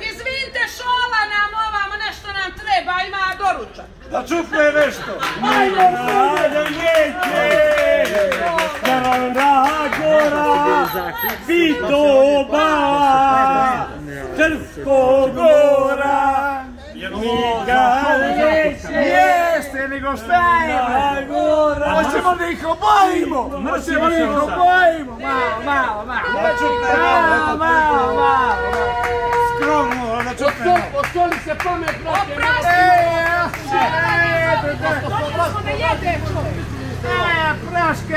Izvinite, Da čupne nešto! Ajde, neće! Starana gora, Vitoba, Trsko gora, Miga neće! Jeste, nego šta je! Hoćemo da ih obojimo! Hoćemo da ih obojimo! Malo, malo, malo! Malo, malo, malo! Skromno, da čupne nešto! Ostoli se pamet, brate. Oprosti, Πράσκα!